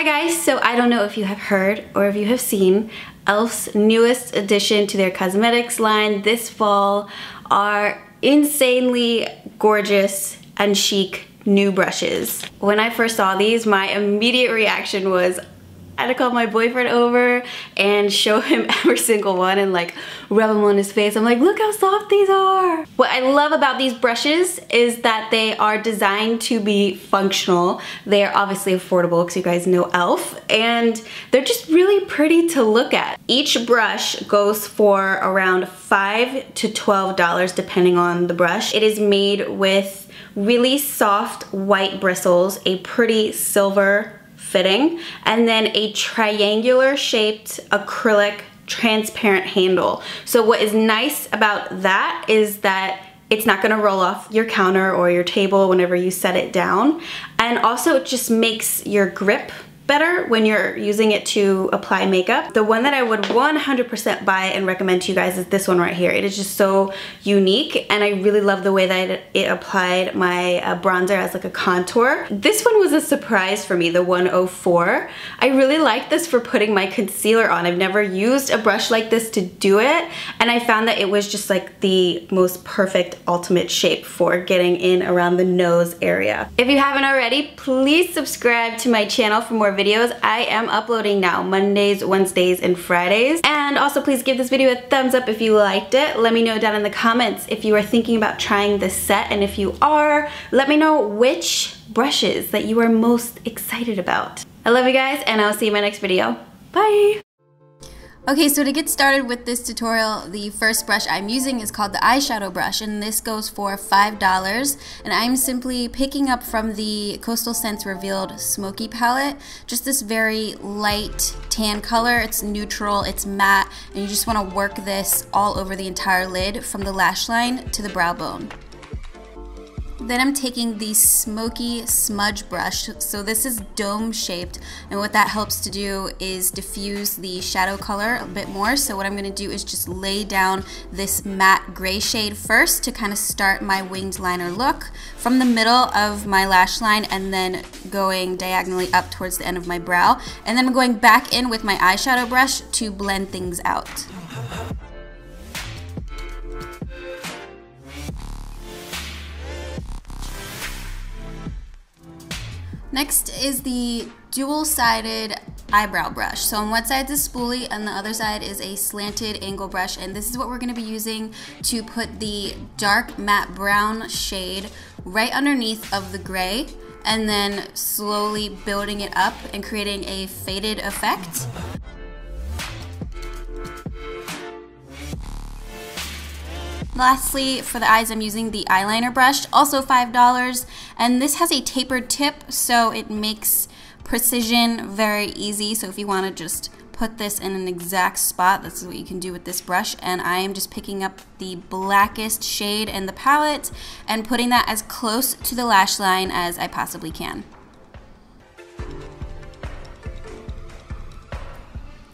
Hi guys, so I don't know if you have heard or if you have seen e.l.f.'s newest addition to their cosmetics line this fall are insanely gorgeous and chic new brushes. When I first saw these, my immediate reaction was, I had to call my boyfriend over and show him every single one and like rub them on his face. I'm like, look how soft these are. What I love about these brushes is that they are designed to be functional. They are obviously affordable because you guys know e.l.f. and they're just really pretty to look at. Each brush goes for around 5 to $12 depending on the brush. It is made with really soft white bristles, a pretty silver fitting, and then a triangular shaped acrylic transparent handle. So what is nice about that is that it's not gonna roll off your counter or your table whenever you set it down. And also it just makes your grip better when you're using it to apply makeup. The one that I would 100% buy and recommend to you guys is this one right here. It is just so unique and I really love the way that it, applied my uh, bronzer as like a contour. This one was a surprise for me, the 104. I really like this for putting my concealer on. I've never used a brush like this to do it and I found that it was just like the most perfect ultimate shape for getting in around the nose area. If you haven't already, please subscribe to my channel for more videos. I am uploading now Mondays, Wednesdays, and Fridays. And also please give this video a thumbs up if you liked it. Let me know down in the comments if you are thinking about trying this set and if you are, let me know which brushes that you are most excited about. I love you guys and I'll see you in my next video. Bye! Okay, so to get started with this tutorial, the first brush I'm using is called the eyeshadow brush, and this goes for $5. And I'm simply picking up from the Coastal Scents Revealed Smoky palette, just this very light tan color. It's neutral, it's matte, and you just want to work this all over the entire lid from the lash line to the brow bone. Then I'm taking the smoky smudge brush. So this is dome shaped and what that helps to do is diffuse the shadow color a bit more. So what I'm gonna do is just lay down this matte gray shade first to kind of start my winged liner look from the middle of my lash line and then going diagonally up towards the end of my brow. And then I'm going back in with my eyeshadow brush to blend things out. Next is the dual-sided eyebrow brush. So on one side is a spoolie and the other side is a slanted angle brush and this is what we're going to be using to put the dark matte brown shade right underneath of the gray and then slowly building it up and creating a faded effect. Lastly, for the eyes, I'm using the eyeliner brush, also $5. And this has a tapered tip, so it makes precision very easy. So if you want to just put this in an exact spot, this is what you can do with this brush. And I am just picking up the blackest shade in the palette and putting that as close to the lash line as I possibly can.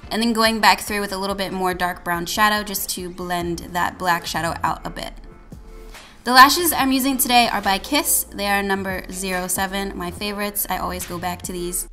and then going back through with a little bit more dark brown shadow just to blend that black shadow out a bit. The lashes I'm using today are by Kiss. They are number 07, my favorites. I always go back to these.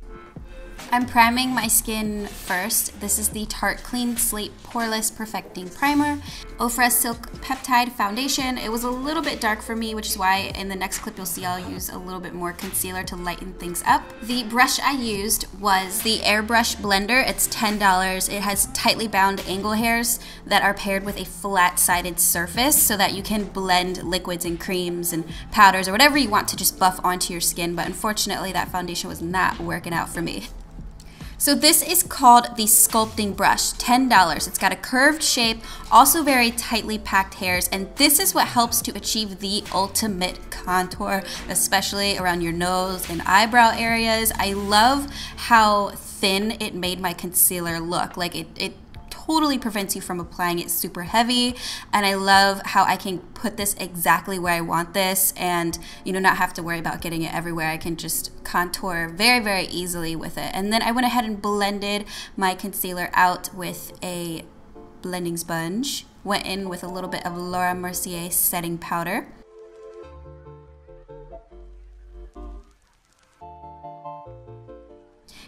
I'm priming my skin first. This is the Tarte Clean Slate Poreless Perfecting Primer. Ofra Silk Peptide Foundation. It was a little bit dark for me, which is why in the next clip you'll see I'll use a little bit more concealer to lighten things up. The brush I used was the Airbrush Blender. It's $10. It has tightly bound angle hairs that are paired with a flat-sided surface so that you can blend liquids and creams and powders or whatever you want to just buff onto your skin, but unfortunately that foundation was not working out for me. So this is called the sculpting brush, $10. It's got a curved shape, also very tightly packed hairs, and this is what helps to achieve the ultimate contour, especially around your nose and eyebrow areas. I love how thin it made my concealer look. Like it, it totally prevents you from applying it super heavy. And I love how I can put this exactly where I want this and, you know, not have to worry about getting it everywhere. I can just contour very, very easily with it. And then I went ahead and blended my concealer out with a blending sponge. Went in with a little bit of Laura Mercier setting powder.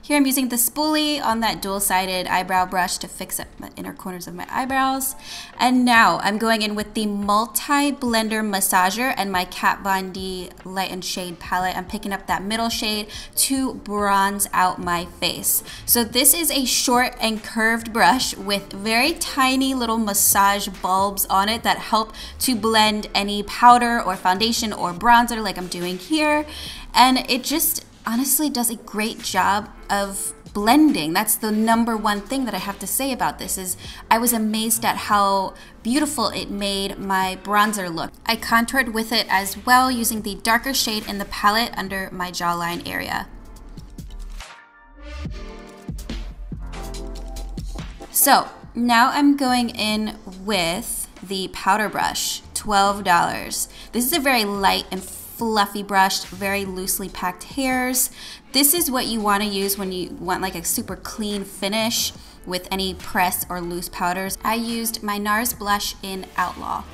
Here I'm using the spoolie on that dual-sided eyebrow brush to fix up the inner corners of my eyebrows. And now I'm going in with the multi-blender massager and my Kat Von D light and shade palette. I'm picking up that middle shade to bronze out my face. So this is a short and curved brush with very tiny little massage bulbs on it that help to blend any powder or foundation or bronzer like I'm doing here. And it just honestly does a great job of blending. That's the number one thing that I have to say about this is I was amazed at how beautiful it made my bronzer look. I contoured with it as well using the darker shade in the palette under my jawline area. So now I'm going in with the powder brush, $12. This is a very light and fluffy brush, very loosely packed hairs. This is what you want to use when you want like a super clean finish with any press or loose powders. I used my NARS blush in Outlaw.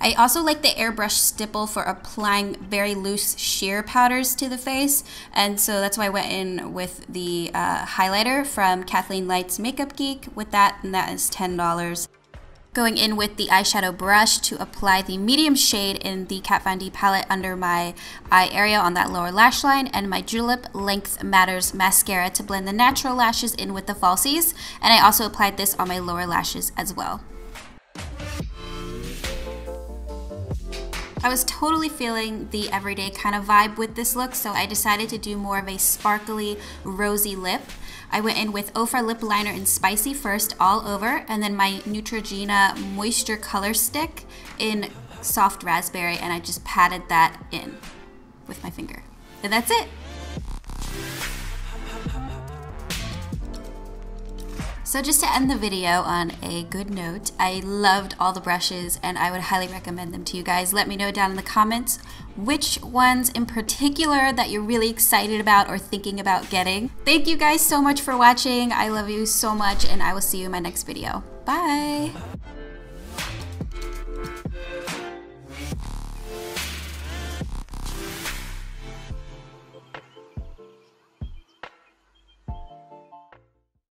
I also like the airbrush stipple for applying very loose sheer powders to the face and so that's why I went in with the uh, highlighter from Kathleen Lights Makeup Geek with that and that is $10. Going in with the eyeshadow brush to apply the medium shade in the Kat Von D palette under my eye area on that lower lash line and my Julep Length Matters mascara to blend the natural lashes in with the falsies. And I also applied this on my lower lashes as well. I was totally feeling the everyday kind of vibe with this look, so I decided to do more of a sparkly, rosy lip. I went in with Ofra Lip Liner in Spicy first all over, and then my Neutrogena Moisture Color Stick in Soft Raspberry, and I just patted that in with my finger. And that's it. So just to end the video on a good note, I loved all the brushes and I would highly recommend them to you guys. Let me know down in the comments which ones in particular that you're really excited about or thinking about getting. Thank you guys so much for watching. I love you so much and I will see you in my next video. Bye!